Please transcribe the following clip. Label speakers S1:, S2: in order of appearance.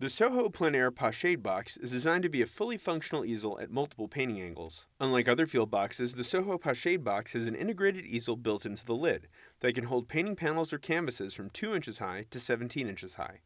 S1: The Soho Plein Aire Pochade box is designed to be a fully functional easel at multiple painting angles. Unlike other field boxes, the Soho Pochade box has an integrated easel built into the lid that can hold painting panels or canvases from 2 inches high to 17 inches high.